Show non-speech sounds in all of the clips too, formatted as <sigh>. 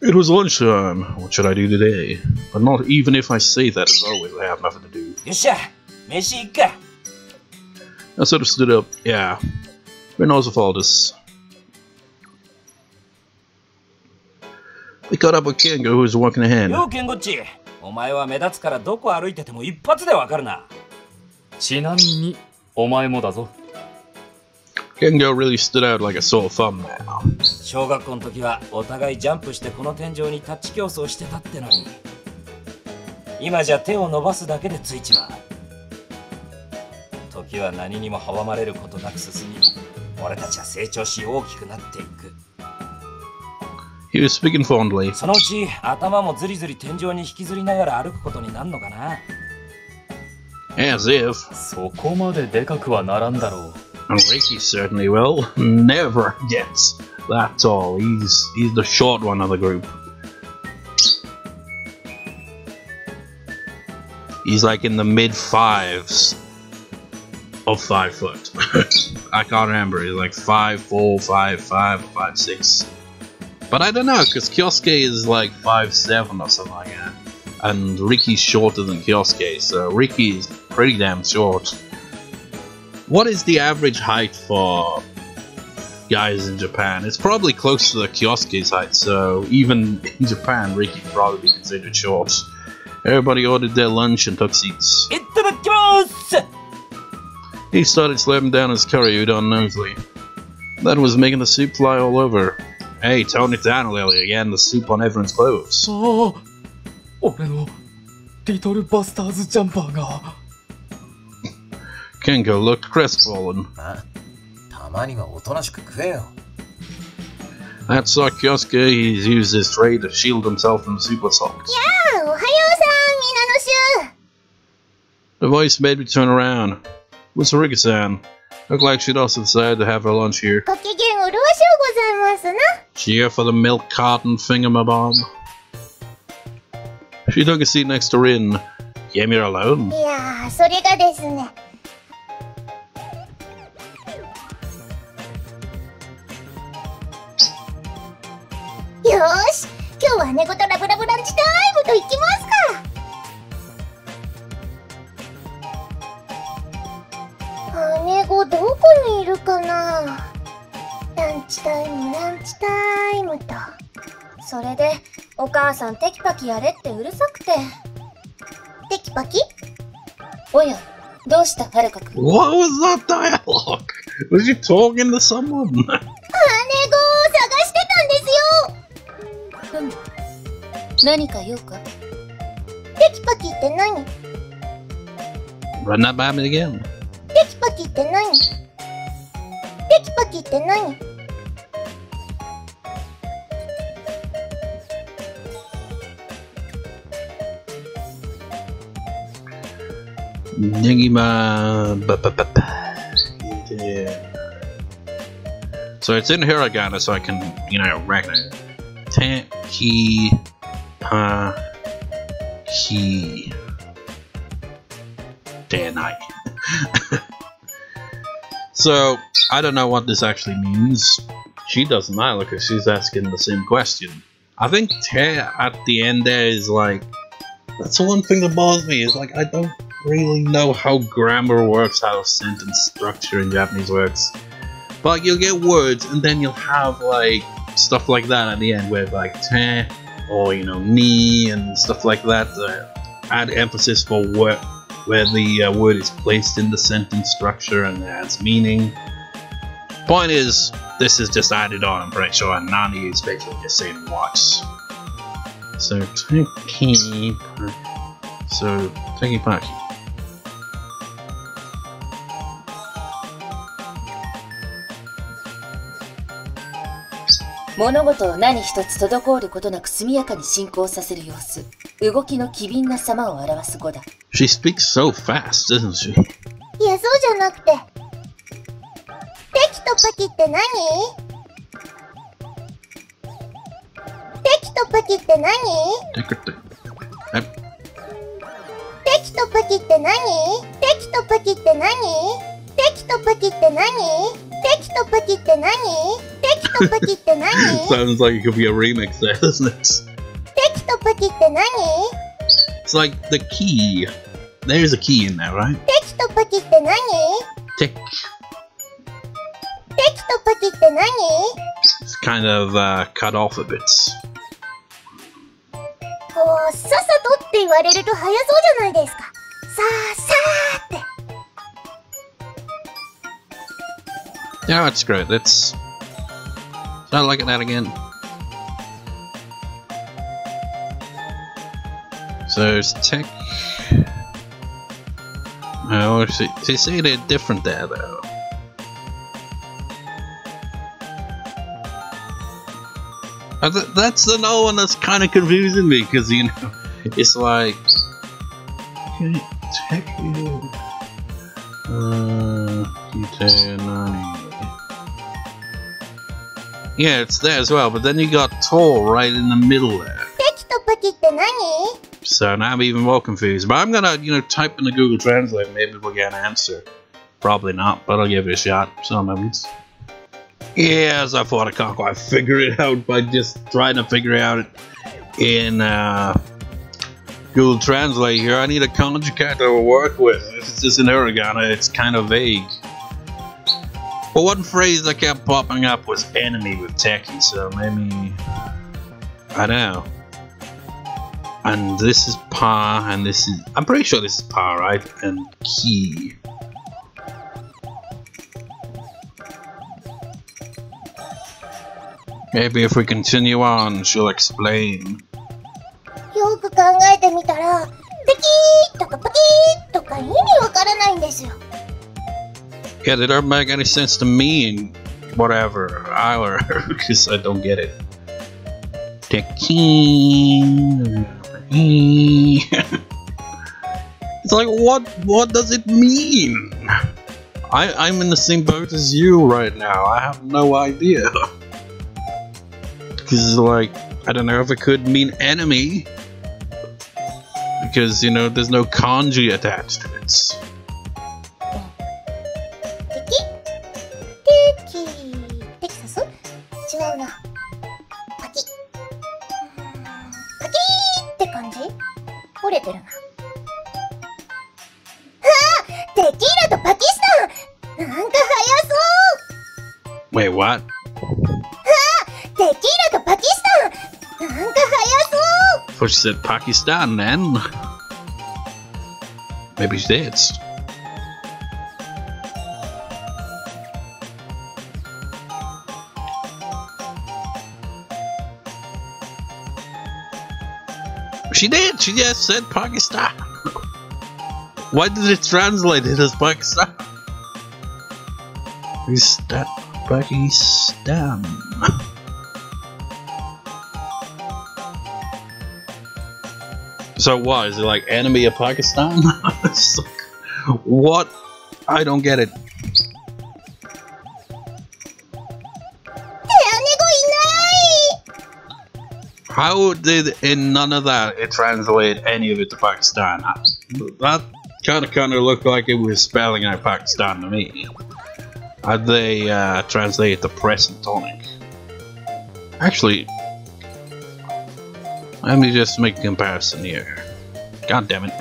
It was lunchtime. What should I do today? But not even if I say that, as always, I have nothing to do. よっしゃ飯行くか I sort of stood up. Yeah. Rhinosophaltus. We caught up with Kingo, who was walking ahead. ようケンゴッチお前は目立つからどこ歩いてても一発でわかるなちなみにお前もだぞ Kingo really stood out like a sore thumb now. 小学校の時はお互いジャンプしてこの天井にタッチ競争してたってのに今じゃ手を伸ばすだけでついちまう時は何にも阻まれることなく進み俺たちは成長し大きくなっていく He was speaking fondly. そのうち頭もずりずり天井に引きずりながら歩くことになるのかな As if. そこまででかくはならんだろう And Riki certainly will. Never gets that tall. He's he's the short one of the group. He's like in the mid fives of five foot. <laughs> I can't remember. He's like five, four, five, five, five, six. But I don't know, because Kyousuke is like five seven or something like that. And Riki's shorter than Kyousuke, so Riki is pretty damn short. What is the average height for guys in Japan? It's probably close to the Kyousuke's height, so even in Japan, Riki would probably be considered short. Everybody ordered their lunch and took seats. He started slapping down his curry udon nosily. That was making the soup fly all over. Hey, tone it down, Lily. Again, the soup on everyone's clothes. Oh, 俺のリトルバスターズジャンパーが。Kengo looked crestfallen. Ah, that saw Kyousuke he's used his tray to shield himself from super socks. Yeah, Ohayo-san, The voice made me turn around. Musurika-san. Looked like she'd also decided to have her lunch here. Cheer for the milk carton finger bob. She took a seat next to Rin. Came here alone? Yeah, 姉子とラブラブランチタイムと行きますか姉子どこにいるかなランチタイムランチタイムとそれでお母さんテキパキやれってうるさくてテキパキおやどうしたはるかくん What was that dialogue? Was she talking to someone? 何か用かテキパキって何 Run that by me again. テキパキって何テキパキって何 Nigima. ba- ba- ba- ba- Yeah. So it's in hiragana, so I can, you know, recognize it. Teki day and night. <laughs> so I don't know what this actually means. She doesn't either because she's asking the same question. I think te at the end there is like that's the one thing that bothers me is like I don't really know how grammar works, how sentence structure in Japanese works. But you'll get words and then you'll have like stuff like that at the end with like te or you know knee and stuff like that to add emphasis for where where the uh, word is placed in the sentence structure and adds meaning. Point is, this is just added on, I'm pretty sure, and Nani is basically just saying what. So, Teki. So, Teki 物事を何一つ滞ることなく速やかに進行させる様子。動きの機敏な様を表す語だ。She speaks so fast, doesn't she? いやそうじゃなくて。テキとパキって何？テキとパキって何？テキとパキって何？テキとパキって何？テキとパキって何？テキとパキって何？テ テキ<laughs> とパキって何 Sounds like it could be a remix there, doesn't it? テキとパキって何 It's like the key. There's a key in there, right? テキとパキって何 Tick. テキとパキって何 It's kind of uh, cut off a bit. こう、さっさとって言われると早そうじゃないですか。さあさあって。 Yeah, that's great. Let's start looking at that again. So it's tech. Oh, they say they're different there though. Th- That's another one that's kind of confusing me because you know <laughs> it's like okay, tech. Uh, detail nine. Yeah, it's there as well, but then you got tall right in the middle there. So now I'm even more confused. But I'm gonna, you know, type in the Google Translate. Maybe we'll get an answer. Probably not, but I'll give it a shot. Some moments. Yes, I fought a cock. I figured it out by just trying to figure out it in uh, Google Translate here. I need a conjugate to work with. If it's just an hiragana, it's kind of vague. But one phrase that kept popping up was enemy with techie, so maybe I don't know. And this is pa, and this is I'm pretty sure this is pa, right? And key. Maybe if we continue on, she'll explain. よく考えてみたら、テキーとかパキーとか意味わからないんですよ。 Yeah, they don't make any sense to me and whatever. Either, because <laughs> I don't get it. Tekken. <laughs> it's like what what does it mean? I I'm in the same boat as you right now. I have no idea. Because like I don't know if it could mean enemy. Because you know there's no kanji attached to it. Said Pakistan then. Maybe she did. She did. She just said Pakistan. Why did it translate it as Pakistan? Pakistan. Pakistan. So what is it like enemy of Pakistan? like, <laughs> what? I don't get it. How did in none of that it translate any of it to Pakistan? That kind of kind of looked like it was spelling out Pakistan to me. How'd they uh, translate the present tonic? Actually, let me just make a comparison here. God damn it.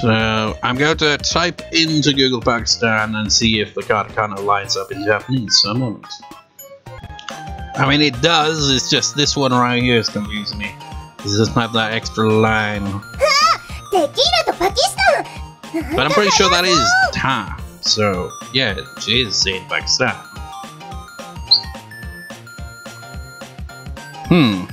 So I'm going to type into Google Pakistan and see if the katakana lines up in Japanese. So a moment. I mean, it does. It's just this one right here is confusing me. It does not have that extra line. But I'm pretty sure that is Ta. So yeah, she is in Pakistan. Hmm.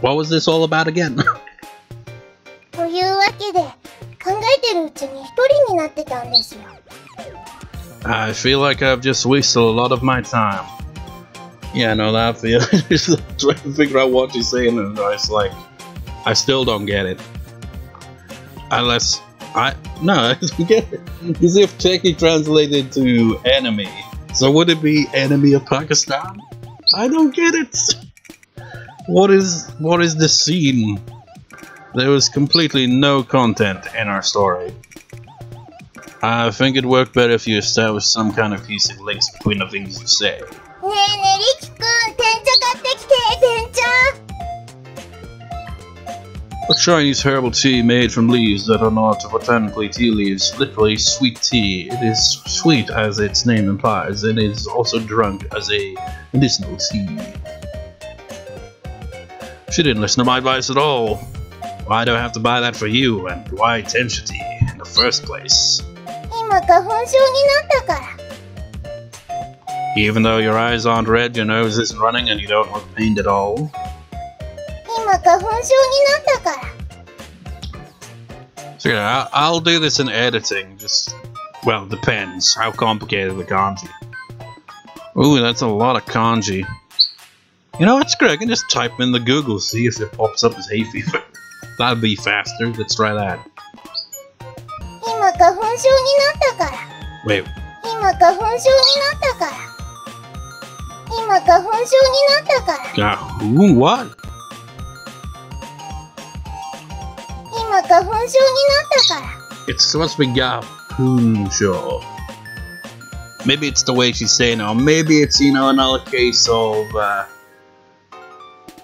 What was this all about again? <laughs> というわけで考えてるうちに一人になってたんですよ I feel like I've just wasted a lot of my time. Yeah, I know that <laughs> feel. just trying to figure out what she's saying, and it's like, I still don't get it. Unless I no, <laughs> I don't get it. As if Techie translated to enemy, So would it be enemy of Pakistan? I don't get it. What is what is the scene? There was completely no content in our story. I think it'd work better if you established some kind of cohesive links between the things you say. ねえねえリキくん天茶買ってきて天茶 A Chinese herbal tea made from leaves that are not botanically tea leaves, literally sweet tea. It is sweet as its name implies, and it is also drunk as a medicinal tea. She didn't listen to my advice at all. Why do I have to buy that for you, and why Tensha tea in the first place? 今花粉症になったから even though your eyes aren't red, your nose isn't running, and you don't look pained at all. So yeah, I'll do this in editing, just... Well, depends how complicated the kanji. Ooh, that's a lot of kanji. You know what, screw I can just type in the Google, see if it pops up as hay fever. <laughs> That'd be faster, let's try that. Wait. 今花粉症になったから今花粉症になったから uh, ooh, what? 今花粉症になったから It's supposed to be Gapunsho. Maybe it's the way she's saying it, or maybe it's, you know, another case of uh,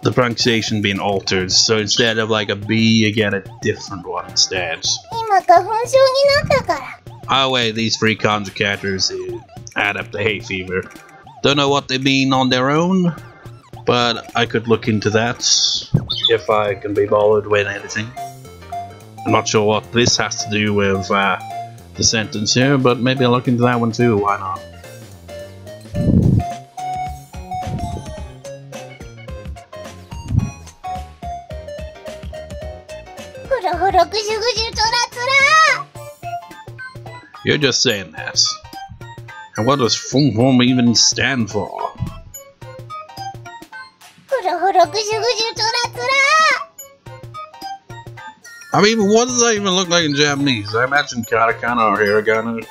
the pronunciation being altered. So instead of like a B, you get a different one instead. 今花粉症になったから I'll weigh these three conjure characters to add up the hay fever. Don't know what they mean on their own, but I could look into that if I can be bothered with anything. I'm not sure what this has to do with uh, the sentence here, but maybe I'll look into that one too, why not? You're just saying that. And what does full form even stand for? I mean, what does that even look like in Japanese? I imagine katakana or hiragana.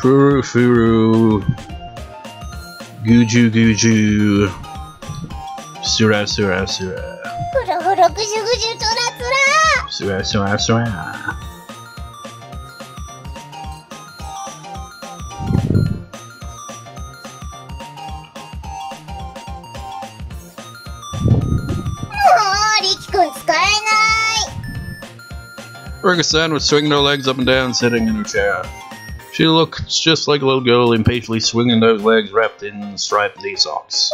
Furu furu. Guju guju. Sura sura sura swear, swear, swear. Was swinging her legs up and down, sitting in her chair. She looked just like a little girl impatiently swinging those legs wrapped in striped knee socks.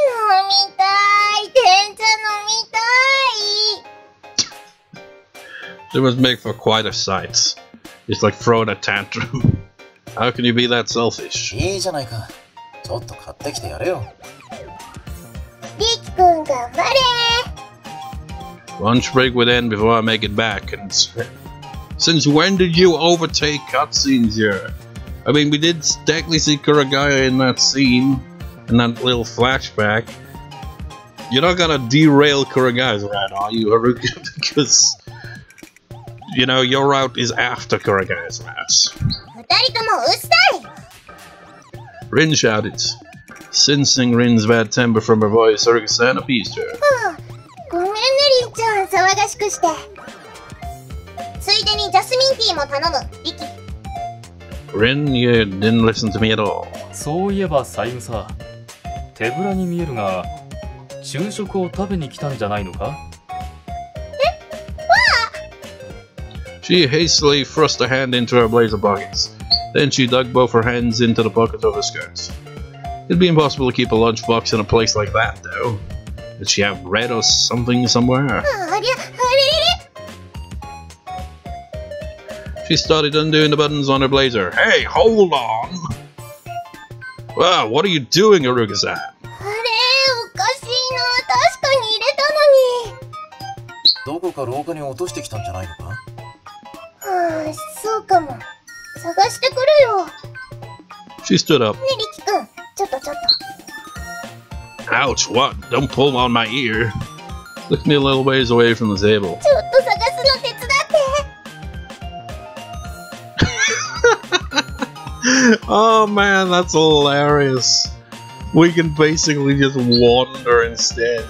It would make for quite a sight. It's like throwing a tantrum. <laughs> How can you be that selfish? いいじゃないか。ちょっと買ってきてやれよ。リキ君頑張れ Lunch break would end before I make it back. And since when did you overtake cutscenes here? I mean, we did technically see Kurugaya in that scene, in that little flashback. You're not gonna derail Kurugaya's ride, are you, <laughs> Haruka? because you know, your route is after Kuragaya's route. 二人ともうっさい Rin shouted. Sensing Rin's bad temper from her voice, Haruka-san appeased her. ごめんねりんちゃん騒がしくしてついでにジャスミンティーも頼むリキ Rin, you didn't listen to me at all. そういえば三枝さ手ぶらに見えるが昼食を食べに来たんじゃないのか She hastily thrust her hand into her blazer pockets. Then she dug both her hands into the pockets of her skirts. It'd be impossible to keep a lunchbox in a place like that, though. Did she have bread or something somewhere? She started undoing the buttons on her blazer. Hey, hold on! Wow, what are you doing, Aruga-san? ーん、そうかも。探してくるよ。She stood up. ねえ、リキ君、ちょっとちょっと。Ouch, what? Don't pull on my ear. Look me a little ways away from the table. ちょっと探すの手伝って。oh <laughs> man, that's hilarious. We can basically just wander instead.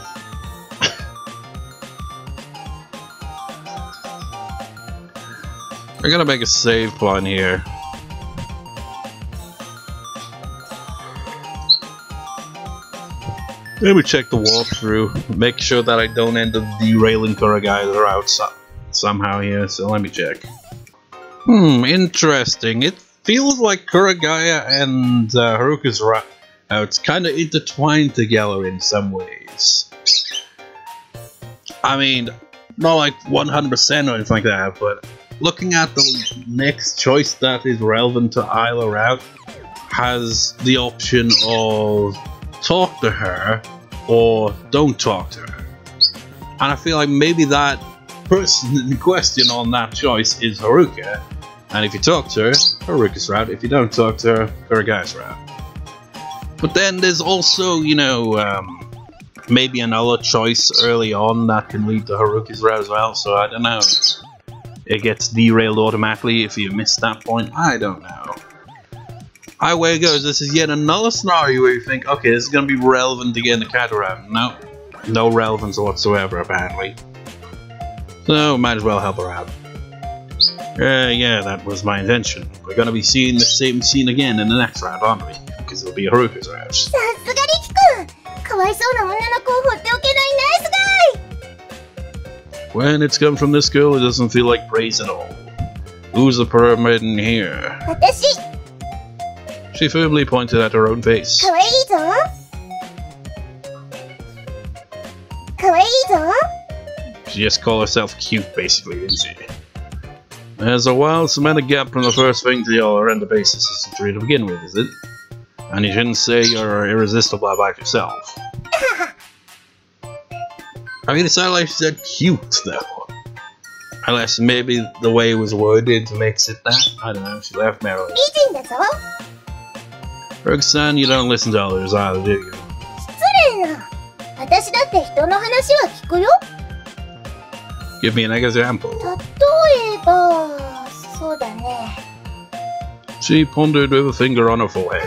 We're gonna make a save point here. Let me check the walkthrough. Make sure that I don't end up derailing Kurugaya's route so somehow here, so let me check. Hmm, interesting. It feels like Kurugaya and uh, Haruka's routes kind of intertwined together in some ways. I mean, not like 100% or anything like that, but looking at the next choice that is relevant to Isla route has the option of talk to her or don't talk to her. And I feel like maybe that person in <laughs> question on that choice is Haruka. And if you talk to her, Haruka's route. If you don't talk to her, Kurugaya's route. But then there's also, you know, um, maybe another choice early on that can lead to Haruka's route as well. So I don't know. It gets derailed automatically if you miss that point. I don't know. Either way it goes, this is yet another scenario where you think, okay, this is going to be relevant to get in the cat around. No, no relevance whatsoever, apparently. So, might as well help her out. Uh, yeah, that was my intention. We're going to be seeing the same scene again in the next round, aren't we? Because it'll be Haruka's round. When it's come from this girl, it doesn't feel like praise at all. Who's the pyramid maiden here? She firmly pointed at her own face. She just called herself cute, basically, didn't she? There's a wild semantic gap from the first thing to the other, and the basis isn't three to begin with, is it? And you shouldn't say you're irresistible by yourself. I mean, it sounded like she said cute, though. Unless maybe the way it was worded makes it that. I don't know, she laughed merrily. 美人だぞ Berg-san, you don't listen to others either, do you? 失礼な私だって人の話は聞くよ Give me an example. 例えばそうだね She pondered with a finger on her う forehead.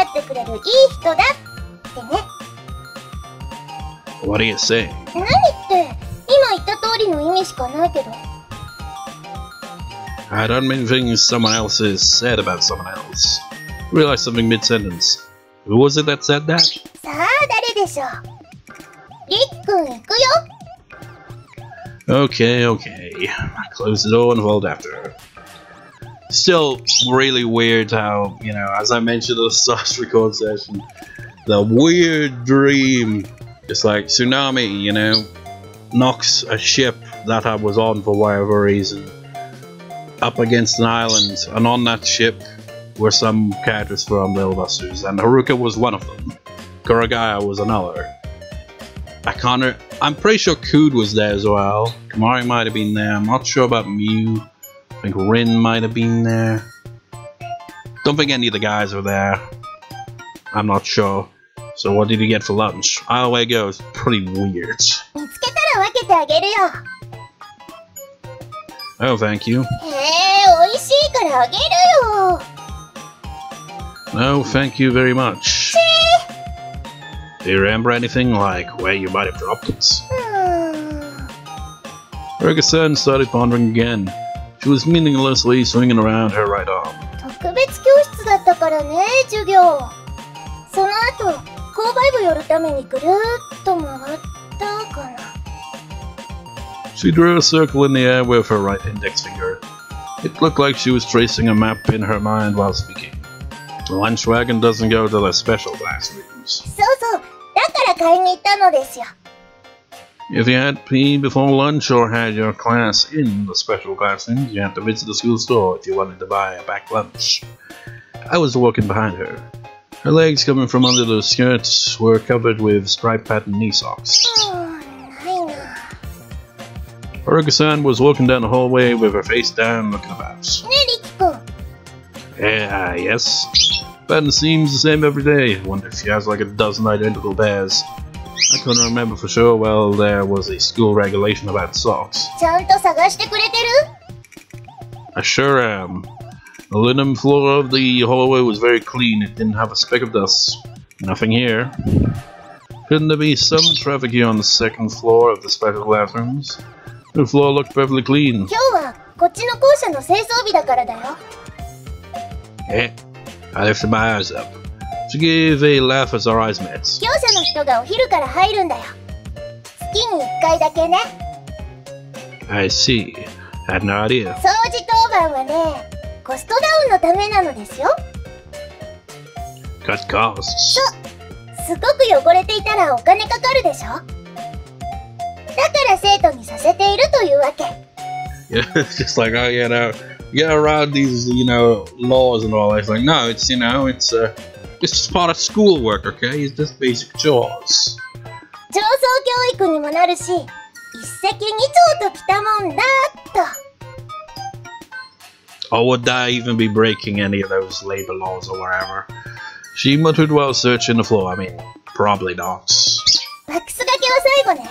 しに付き合ってくれるいい人だってね What are you saying? 何って今言った通りの意味しかないけど I don't mean things someone else has said about someone else. Realized something mid-sentence. Who was it that said that? さあ誰でしょうリキ君行くよ Okay, okay. Close the door and fold after her. Still really weird how, you know, as I mentioned the start record session, the weird dream, it's like tsunami, you know, knocks a ship that I was on for whatever reason up against an island, and on that ship were some characters from Little Busters, and Haruka was one of them. Kurugaya was another. I can't. I'm pretty sure Kud was there as well. Komari might have been there. I'm not sure about Mio. I think Rin might have been there. Don't think any of the guys were there. I'm not sure. So what did you get for lunch? Either way it goes, pretty weird. Oh, thank you. No, thank you very much. Do you remember anything, like where you might have dropped it? Saigusa-san started pondering again. She was meaninglessly swinging around her right arm. 特別教室だったからね授業その後購買部寄るためにぐるーっと回ったかな She drew a circle in the air with her right index finger. It looked like she was tracing a map in her mind while speaking. The lunch wagon doesn't go to the special classrooms. そうそうだから買いに行ったのですよ If you had PE before lunch or had your class in the special classrooms, you had to visit the school store if you wanted to buy a packed lunch. I was walking behind her. Her legs coming from under the skirts were covered with striped pattern knee socks. Saigusa-san was walking down the hallway with her face down looking about. Yeah, yes. Pattern seems the same every day. Wonder if she has like a dozen identical bears. I couldn't remember for sure. Well, there was a school regulation about socks. ちゃんと探してくれてる I sure am. The linen floor of the hallway was very clean. It didn't have a speck of dust. Nothing here. Couldn't there be some traffic here on the second floor of the special classrooms? The floor looked perfectly clean. 今日はこっちの校舎の清掃日だからだよ Eh? I lifted my eyes up. Give a laugh as our eyes met. 業者の人がお昼から入るんだよ月に1回だけね I see. Had no idea. 掃除当番はねコストダウンのためなのですよ Cut costs. すごく汚れていたらお金かかるでしょだから生徒にさせているというわけ Yeah, it's just like, oh, you know, get around these, you know, laws and all that. It's like, no, it's, you know, it's, uh, it's just part of schoolwork, okay? It's just basic chores. 上層教育にもなるし一石二鳥ときたもんだと Or would I even be breaking any of those labor laws or whatever? She muttered while searching the floor. I mean, probably not. ワックスがけは最後ね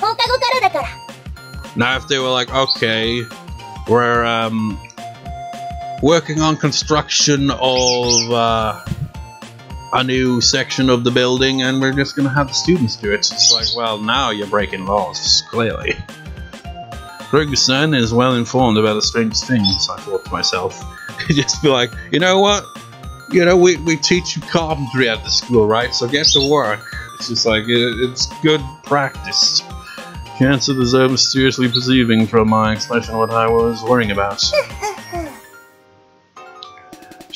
放課後からだから Now, if they were like, okay, we're um, working on construction of uh, a new section of the building, and we're just gonna have the students do it. It's like, well, now you're breaking laws, clearly. Ferguson is well informed about the strangest things, I thought to myself. <laughs> just be like, you know what? You know, we, we teach you carpentry at the school, right? So get to work. It's just like, it, it's good practice. Cancer deserves mysteriously perceiving from my expression what I was worrying about. <laughs>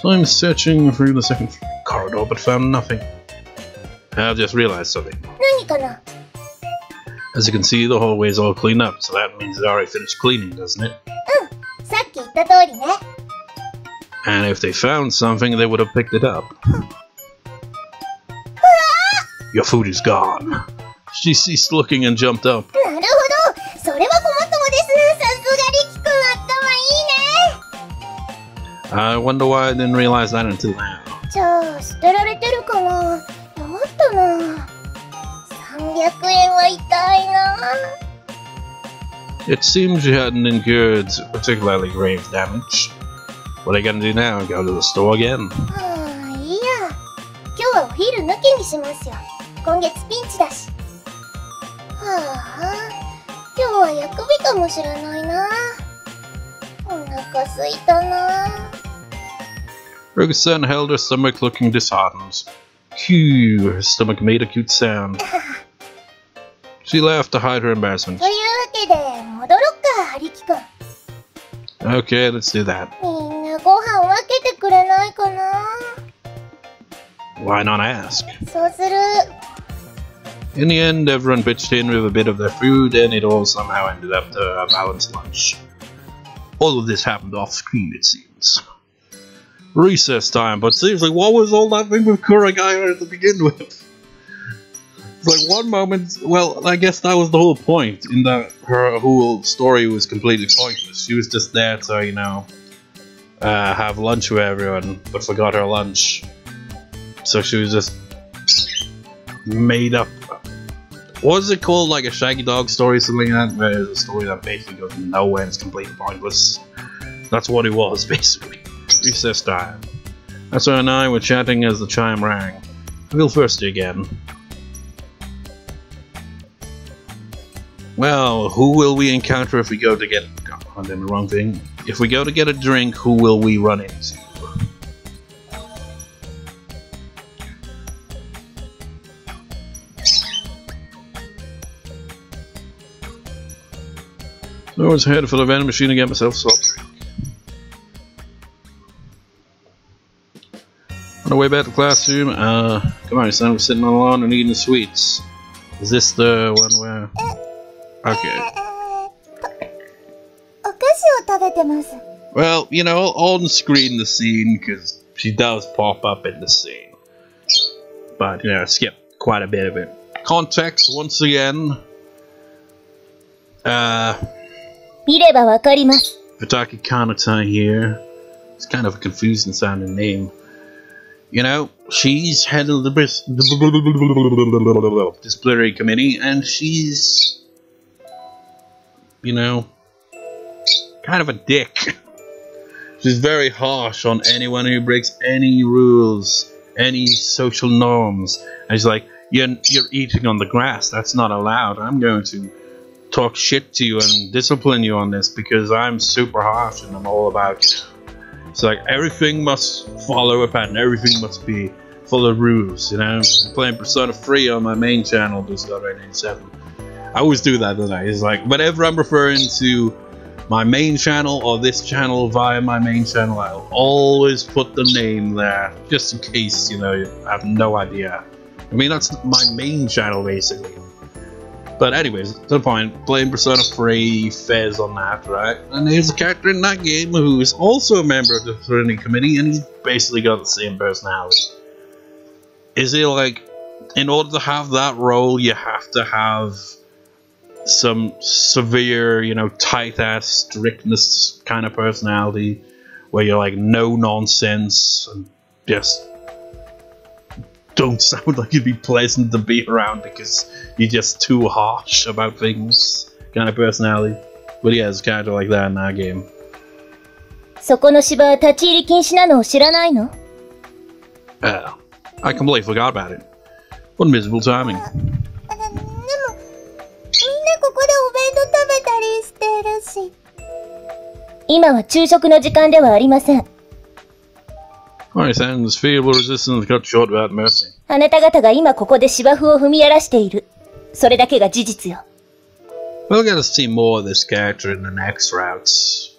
So I'm searching through the second corridor, but found nothing. I've just realized something. As you can see, the hallway's all cleaned up, so that means it already finished cleaning, doesn't it? And if they found something, they would have picked it up. Your food is gone. She ceased looking and jumped up. I wonder why I didn't realize that until now. じゃあ捨てられてるかなどうったな300円は痛いな It seems you hadn't incurred particularly grave damage. What are you gonna do now? Go to the store again? はあいいや今日はお昼抜きにしますよ今月ピンチだしはあ今日は薬日かもしれないなお腹すいたな Saigusa-san held her stomach looking disheartened. Phew, her stomach made a cute sound. she laughed to hide her embarrassment. Okay, let's do that. Why not ask? In the end, everyone pitched in with a bit of their food and it all somehow ended up to a balanced lunch. All of this happened off screen, it seems. Recess time, but seriously, what was all that thing with Kurugaya to begin with? Like one moment, well, I guess that was the whole point, in that her whole story was completely pointless. She was just there to, you know, uh, have lunch with everyone, but forgot her lunch. So she was just made up. What is it called? Like a Shaggy Dog story, something like that? Where it's a story that basically goes nowhere and it's completely pointless. That's what it was, <laughs> basically. Recess time. Esther and I were chatting as the chime rang. I feel thirsty again. Well, who will we encounter if we go to get. I did the wrong thing. If we go to get a drink, who will we run into? I was headed for the vending machine to get myself a On the way back to the classroom, uh, come on, son, we're sitting on the lawn and eating the sweets. Is this the one where... Okay. Well, you know, I'll on-screen the scene, because she does pop up in the scene. But, you know, skip quite a bit of it. Context, once again. Uh... Futaki Kanata here. It's kind of a confusing sounding name. You know, she's head of the disciplinary committee, and she's, you know, kind of a dick. She's very harsh on anyone who breaks any rules, any social norms. And she's like, you're, you're eating on the grass. That's not allowed. I'm going to talk shit to you and discipline you on this because I'm super harsh and I'm all about. It's like everything must follow a pattern, everything must be full of rules, you know. I'm playing Persona 3 on my main channel, Discovery 97. I always do that, don't I? It's like whenever I'm referring to my main channel or this channel via my main channel, I'll always put the name there just in case, you know, I have no idea. I mean, that's my main channel basically. But anyways, to the point, playing Persona 3 FES on that, right? And there's a character in that game who is also a member of the Trinity Committee, and he's basically got the same personality. Is it like, in order to have that role, you have to have some severe, you know, tight-ass strictness kind of personality, where you're like no nonsense and just don't sound like you'd be pleasant to be around because you're just too harsh about things kind of personality. But yeah, it's kind of like that in that game. そこの芝は立ち入り禁止なのを知らないの Uh, I completely forgot about it. What miserable timing. でも、みんなここでお弁当食べたりしてるし。今は昼食の時間ではありません。Alright, sounds feeble resistance cut short without mercy. あなた方が今ここで芝生を踏み荒らしている。それだけが事実よ。 We'll get to see more of this character in the next routes.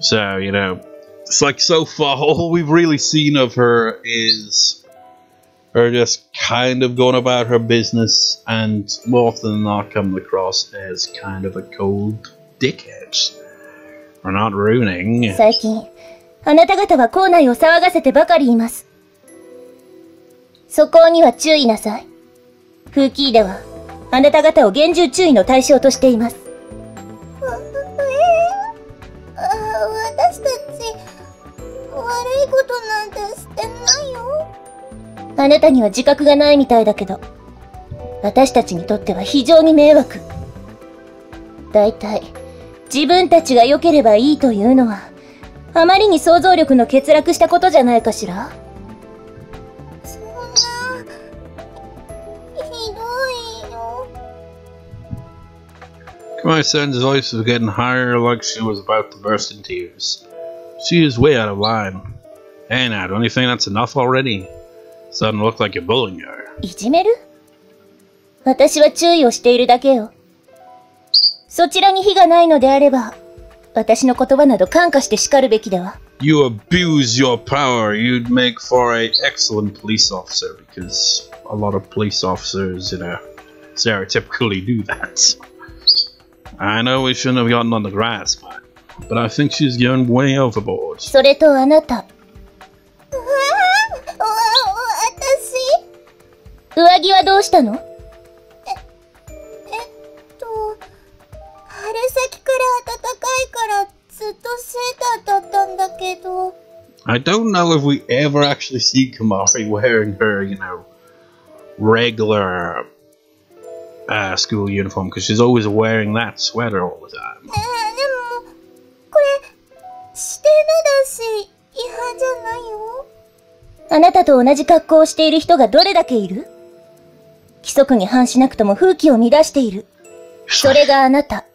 So, you know, it's like so far, all <laughs> we've really seen of her is her just kind of going about her business and more often than not coming across as kind of a cold dickhead. We're not ruining. 最近、 あなた方は校内を騒がせてばかりいます。そこには注意なさい。フーキーでは、あなた方を厳重注意の対象としています。私たち、悪いことなんてしてないよ。あなたには自覚がないみたいだけど、私たちにとっては非常に迷惑。だいたい、自分たちが良ければいいというのは、あまりに想像力の欠落したことじゃないかしらそんな、ひどいよ。My son's voice was getting higher like she was about to burst in tears. She is way out of line. Hey now, don't you think that's enough already? It's Doesn't look like you're bullying her. いじめる私は注意をしているだけよ。そちらに非がないのであれば、私の言葉など感化して叱るべきでは。You abuse your power. You'd make for a excellent police officer because a lot of police officers, you know, stereotypically do that. I know we shouldn't have gotten on the grass, but but I think she's going way overboard. それとあなた。私上着はどうしたの I don't know if we ever actually see Komari wearing her, you know, regular uh, school uniform because she's always wearing that sweater all the time. Uh, あなたと同じ格好をしている人がどれだけいる規則に反しなくとも風紀を乱している。それがあなた。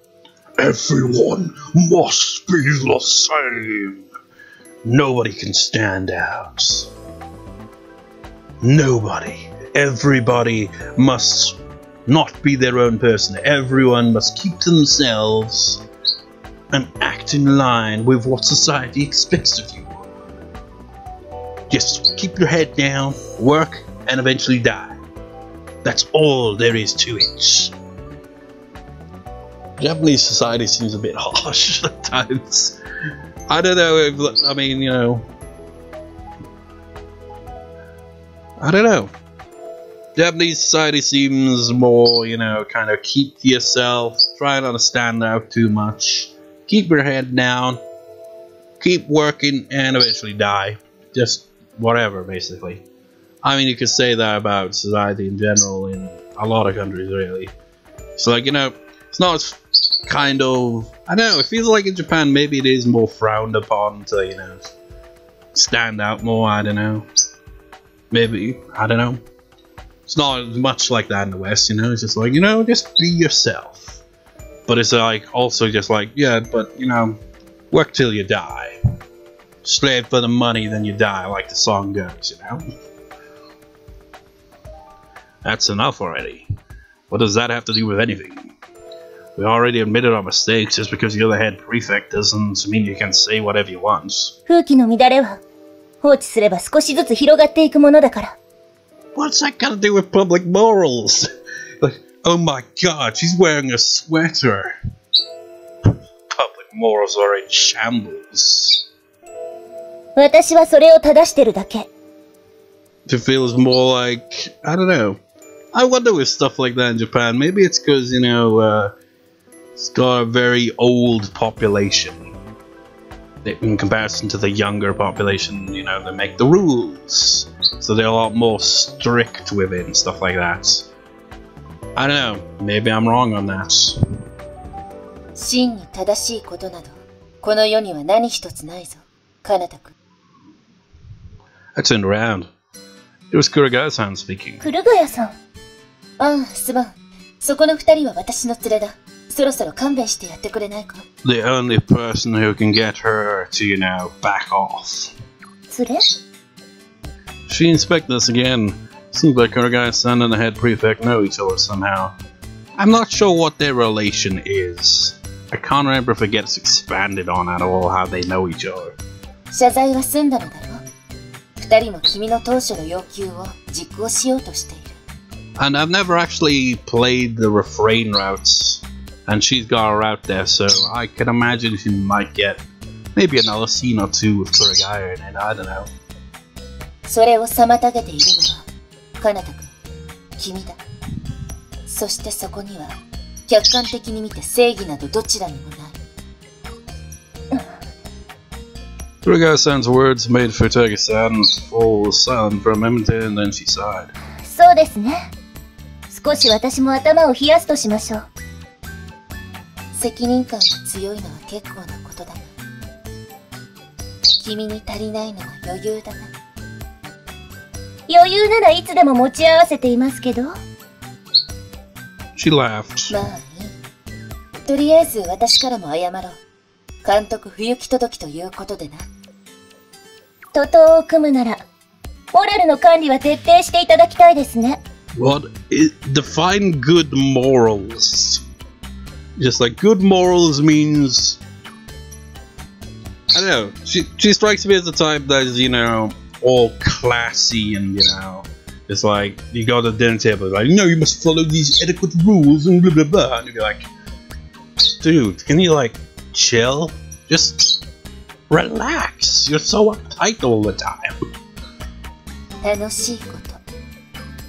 Everyone must be the same. Nobody can stand out. Nobody. Everybody must not be their own person. Everyone must keep themselves and act in line with what society expects of you. Just keep your head down, work, and eventually die. That's all there is to it. Japanese society seems a bit <laughs> harsh at times. I don't know if, I mean, you know. I don't know. Japanese society seems more, you know, kind of keep to yourself, try not to stand out too much, keep your head down, keep working, and eventually die. Just whatever, basically. I mean, you could say that about society in general in a lot of countries, really. So, like, you know, it's not as kind of. I don't know, it feels like in Japan maybe it is more frowned upon to, you know, stand out more, I don't know. Maybe, I don't know. It's not as much like that in the West, you know. It's just like you know, just be yourself. But it's like also just like yeah, but you know, work till you die. Slave for the money, then you die, like the song goes, you know. That's enough already. What does that have to do with anything? We already admitted our mistakes. Just because you're the head prefect doesn't mean you can say whatever you want. 風紀の乱れは放置すれば少しずつ広がっていくものだから。 What's that got to do with public morals? <laughs> Like, oh my god, she's wearing a sweater. Public morals are in shambles. 私はそれを正してるだけ。 It feels more like, I don't know. I wonder with stuff like that in Japan. Maybe it's because, you know, uh, it's got a very old population. In comparison to the younger population, you know, they make the rules. So they're a lot more strict with it and stuff like that. I don't know. Maybe I'm wrong on that. 真に正しいことなど、この世には何一つないぞ、カナタ君。 I turned around. It was Kuragawa-san speaking. 古谷さん。ああ、すまん。そこの二人は私の連れだ。 そろそろ勘弁してやってくれないか The only person who can get her to, you know, back off. それ She inspected us again. Seems like Kurugaya-san and the head prefect know each other somehow. I'm not sure what their relation is. I can't remember if it gets expanded on at all how they know each other. 謝罪は済んだのだろう二人も君の当初の要求を実行しようとしている。And I've never actually played the refrain routes and she's got a route there, so I can imagine she might get maybe another scene or two with Kuragaya in it. I don't know. それを妨げているのは、カナタ君、君だ。そしてそこには、客観的に見て正義などどちらにもない。Kuragaya-san's words made Futagi-san fall silent for a moment, and then she sighed. そうですね。少し私も頭を冷やすとしましょう。責任感が強いのは結構なことだが。君に足りないのは余裕だな。余裕ならいつでも持ち合わせていますけど。She laughed. まあいい。とりあえず私からも謝ろう。監督不行き届きということでな。徒党を組むなら、モラルの管理は徹底していただきたいですね。What is, define good morals? Just like good morals means I don't know. She she strikes me as the type that is, you know, all classy and you know it's like you go to the dinner table like, no, you must follow these etiquette rules and blah blah blah and you'd be like Dude, can you like chill? Just relax. You're so uptight all the time. 楽しいこと。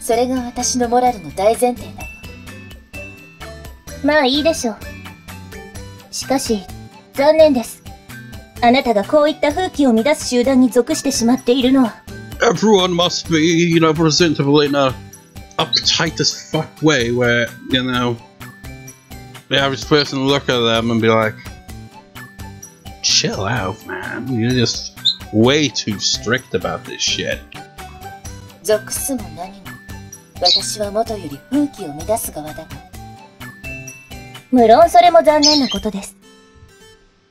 それが私のモラルの大前提だよ。 まあいいでしょう。しかし、残念です。あなたがこういった風紀を乱す集団に属してしまっているのは、everyone must be, you know, presentable in a uptight as fuck way where, you know, the average person look at them and be like, chill out, man. You're just way too strict about this shit. 属すも何も。私は元より風紀を乱す側だが、無論それも残念なことです。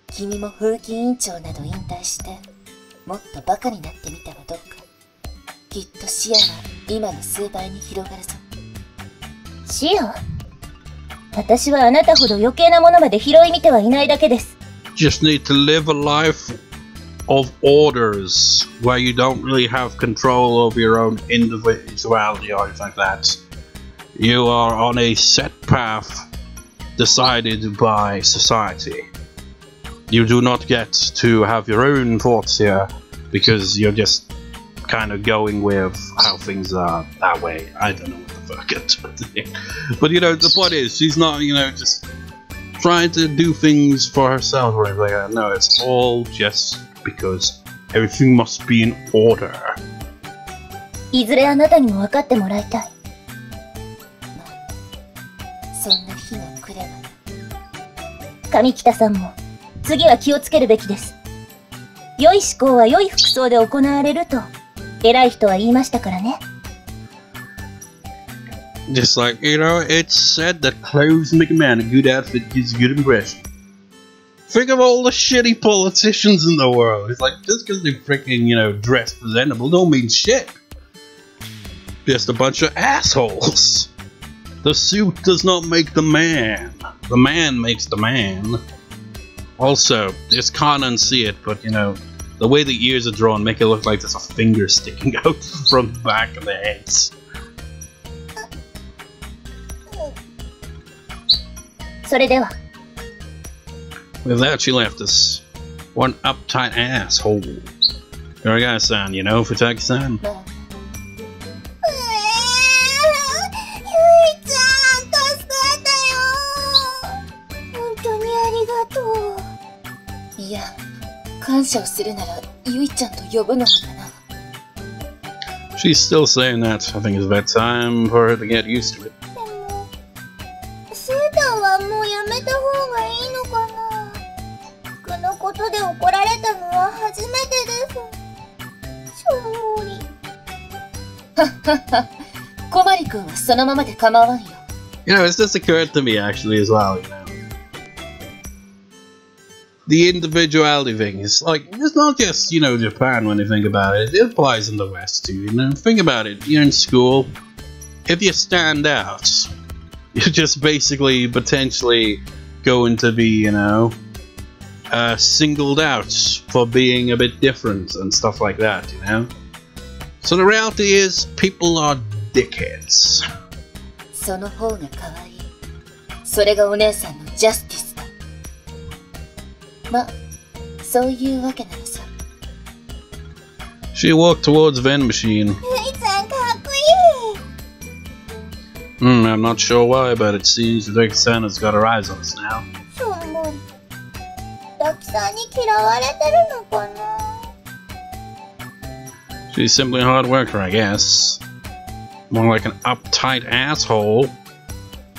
君も風紀委員長など引退して、もっとバカになってみてはどうか。きっと視野は今の数倍に広がるぞ。視野私はあなたほど余計なものまで拾い見てはいないだけです。Just need to live a life of orders where you don't really have control over your own individuality or anything like that. You are on a set path decided by society. You do not get to have your own thoughts here because you're just kind of going with how things are that way. I don't know what the fuck it But you know, the point is, she's not, you know, just trying to do things for herself or anything like that. No, it's all just because everything must be in order. いずれあなたにも分かってもらいたい。そんな日が来ればな 神北さんも、次は気をつけるべきです。良い思考は良い服装で行われると、偉い人は言いましたからね。Just like, you know, it's said that clothes make a man, a good outfit gives a good impression. Think of all the shitty politicians in the world. It's like, just because they freaking, you know, dress presentable don't mean shit. Just a bunch of assholes. The suit does not make the man. The man makes the man. Also, it's can't see it, but you know, the way the ears are drawn make it look like there's a finger sticking <laughs> out from the back of the heads. With that, she left us. one uptight asshole. You're a guy, son, you know, Futaki-san? 感謝をするならゆいちゃんと呼ぶのもだな She's still saying that. I think it's about time for her to get used to it. でも、セーターはもうやめた方がいいのかな服のことで怒られたのは初めてです。しょんぼり。小針くんはそのままで構わんよ You know, it's just occurred to me actually as well, you know. The individuality thing is like, it's not just, you know, Japan when you think about it. It applies in the West too, you know. Think about it. You're in school. If you stand out, <laughs> you're just basically potentially going to be, you know, uh, singled out for being a bit different and stuff like that, you know. So the reality is, people are dickheads. その方が可愛いそれがお姉さんのジャスティスだ まそういうわけなのさ She walked towards Ven Machine. ゆいちゃんかっこいい Hmm, I'm not sure why, but it seems that Santa's got her eyes on us now. しょんぼり。ダキさんに嫌われてるのかな She's simply a hard worker, I guess. More like an uptight asshole.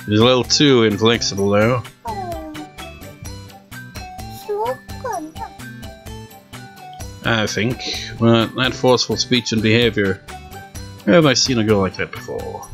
She's a little too inflexible, though. I think. But that forceful speech and behavior. Where have I seen a girl like that before?